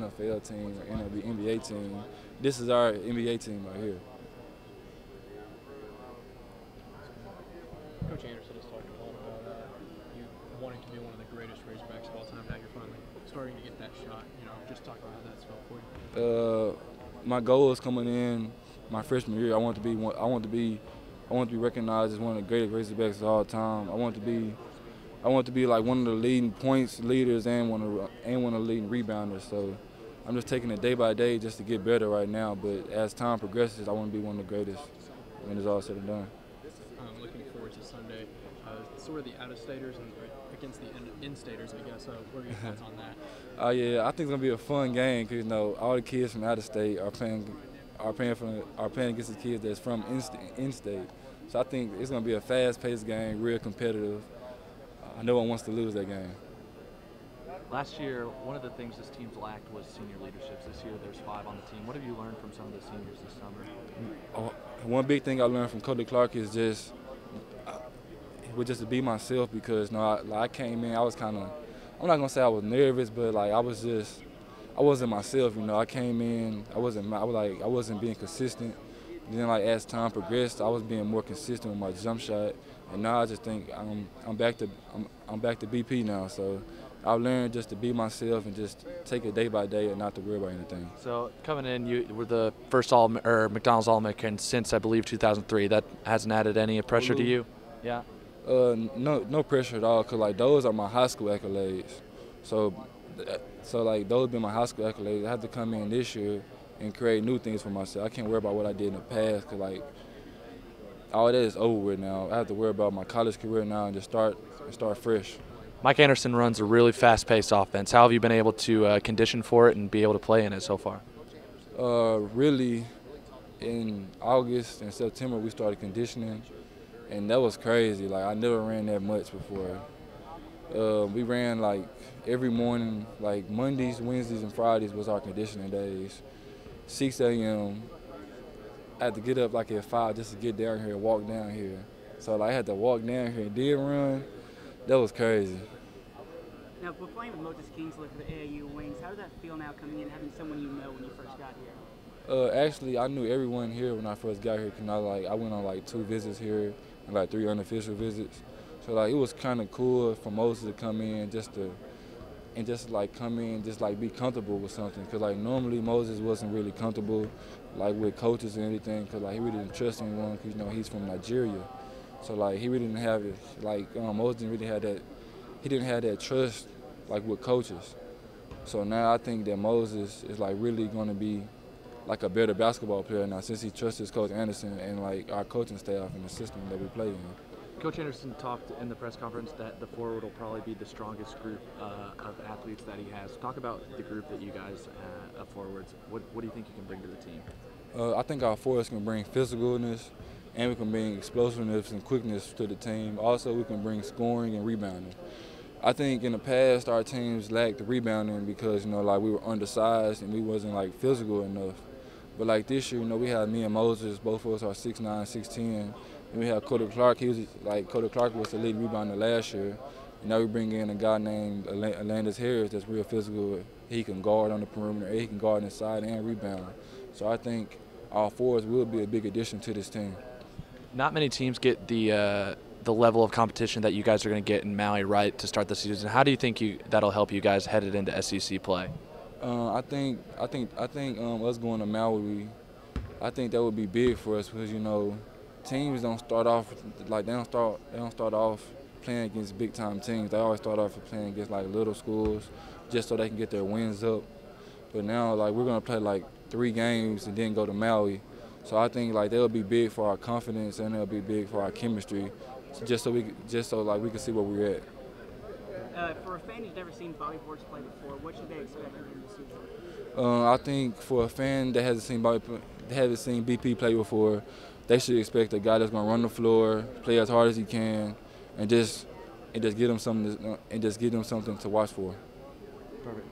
NFL team or NLB, NBA team. This is our NBA team right here. Coach Anderson has talked a lot about uh, you wanting to be one of the greatest Razorbacks of all time. Now you're finally starting to get that shot. You know, just talk about how that's felt for you. Uh, my goal is coming in my freshman year. I want to be one, I want to be I want to be recognized as one of the greatest Razorbacks of all time. I want to be I want to be like one of the leading points leaders and one of and one of the leading rebounders. So I'm just taking it day by day just to get better right now. But as time progresses, I want to be one of the greatest when it's all said and done. I'm looking forward to Sunday. Uh, sort of the out-of-staters and against the in-staters, I guess. Uh, what are your thoughts on that? Oh uh, yeah, I think it's gonna be a fun game because you know all the kids from out of state are playing are playing from are playing against the kids that's from in, in state. So I think it's gonna be a fast-paced game, real competitive. Uh, no one wants to lose that game. Last year, one of the things this team's lacked was senior leaderships. This year, there's five on the team. What have you learned from some of the seniors this summer? Oh, one big thing I learned from Coty Clarke is just, was just to be myself because you know, I, like, I came in, I was kind of, I'm not gonna say I was nervous, but like I was just, I wasn't myself. You know, I came in, I wasn't, I was like, I wasn't being consistent. then like as time progressed, I was being more consistent with my jump shot, and now I just think I'm, I'm back to, I'm, I'm back to BP now. So I've learned just to be myself and just take it day by day and not to worry about anything. So coming in, you were the first all or McDonald's All-American since I believe 2003. That hasn't added any pressure to you? Yeah. Uh, no, no pressure at all. Cause like those are my high school accolades. So, so like those been my high school accolades. I have to come in this year and create new things for myself. I can't worry about what I did in the past. Cause like all that is over with now. I have to worry about my college career now and just start start fresh. Mike Anderson runs a really fast-paced offense. How have you been able to uh, condition for it and be able to play in it so far? Uh, really, in August and September we started conditioning, and that was crazy. Like I never ran that much before. Uh, we ran like every morning, like Mondays, Wednesdays, and Fridays was our conditioning days. 6 a.m. I had to get up like at five just to get down here and walk down here. So like, I had to walk down here and did run that was crazy. Now, we're playing with Moses Kingsley for the AAU Wings. How does that feel now coming in, having someone you know when you first got here? Uh, actually, I knew everyone here when I first got here. Cause I like I went on like two visits here and like three unofficial visits. So like it was kind of cool for Moses to come in just to and just like come in, just like be comfortable with something. Cause like normally Moses wasn't really comfortable, like with coaches and anything. Cause like he really didn't trust anyone. Cause you know he's from Nigeria. So like he really didn't have it. Like um, Moses didn't really have that. He didn't have that trust like with coaches. So now I think that Moses is like really going to be like a better basketball player now since he trusts his coach Anderson and like our coaching staff and the system that we play in. Coach Anderson talked in the press conference that the forward will probably be the strongest group uh, of athletes that he has. Talk about the group that you guys uh, of forwards. What, what do you think you can bring to the team? Uh, I think our forwards can bring physicalness, and we can bring explosiveness and quickness to the team. Also, we can bring scoring and rebounding. I think in the past our teams lacked rebounding because you know like we were undersized and we wasn't like physical enough. But like this year, you know, we had me and Moses, both of us are 6'9", 6'10", and we had Coty Clarke. He was like Coty Clarke was the lead rebounder last year. And now we bring in a guy named Alandise Harris that's real physical. He can guard on the perimeter, he can guard inside and rebound. So I think our forwards will be a big addition to this team not many teams get the uh, the level of competition that you guys are going to get in Maui right to start the season. How do you think you that'll help you guys headed into SEC play? Uh, I think I think I think um, us going to Maui, I think that would be big for us because you know teams don't start off like they don't start they don't start off playing against big time teams. They always start off playing against like little schools just so they can get their wins up. But now like we're gonna play like three games and then go to Maui so I think like they'll be big for our confidence and they'll be big for our chemistry, just so we just so like we can see where we're at. Uh, for a fan who's never seen Bobby Portis play before, what should they expect from him this season? Uh, I think for a fan that hasn't seen Bobby, that hasn't seen BP play before, they should expect a guy that's going to run the floor, play as hard as he can, and just and just give them something to, and just give them something to watch for. Perfect.